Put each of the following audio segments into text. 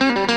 I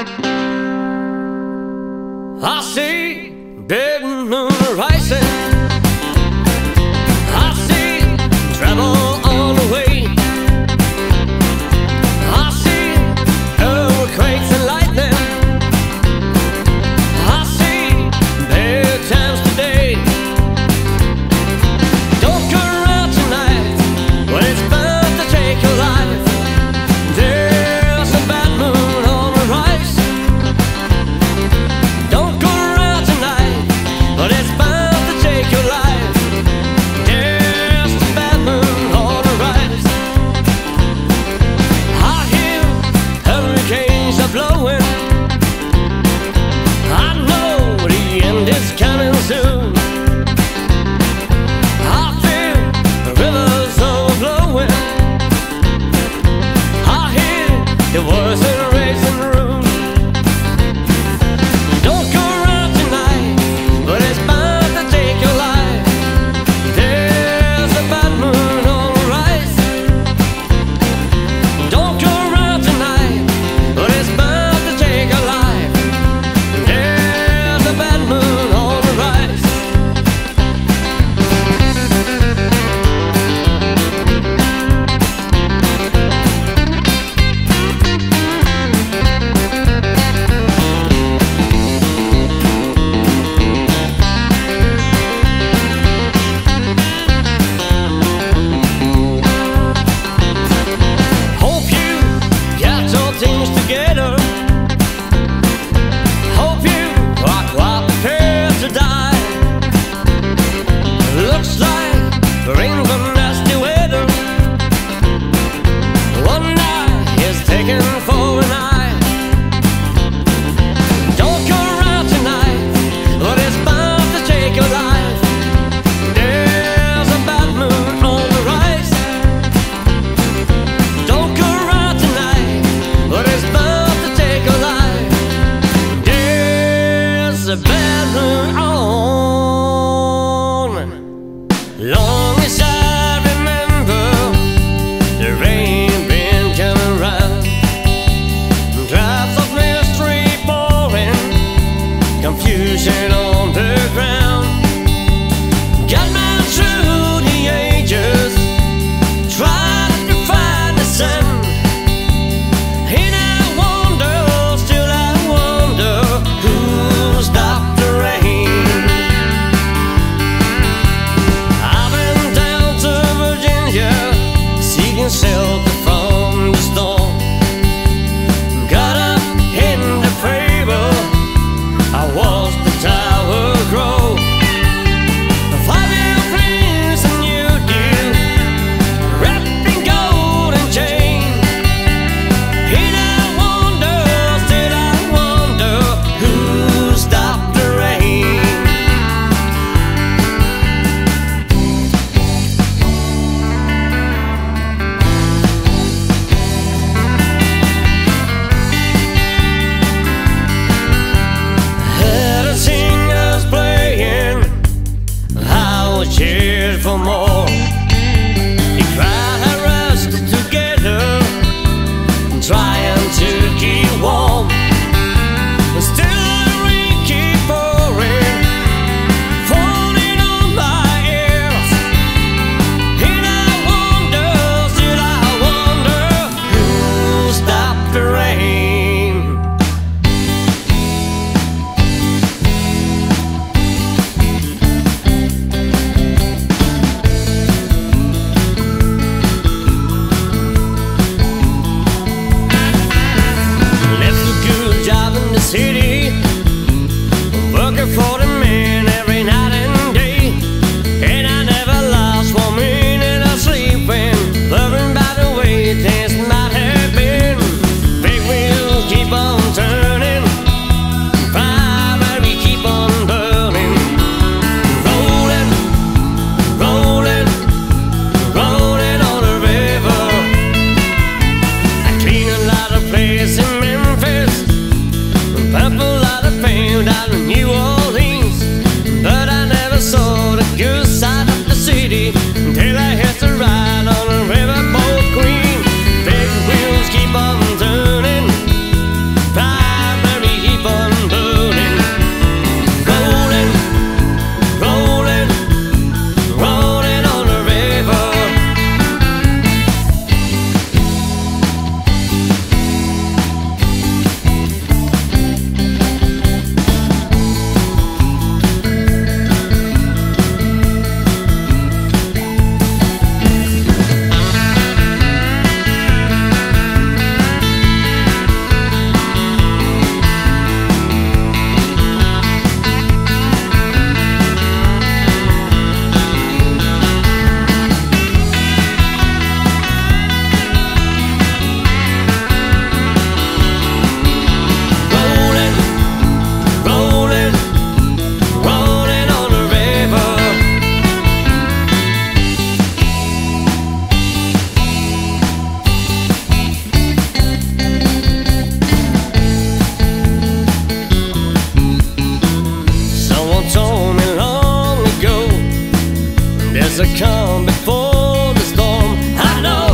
There's a calm before the storm. I know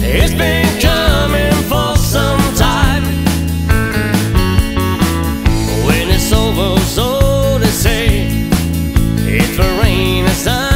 it's been coming for some time. When it's over, so they say, it's the rain is done.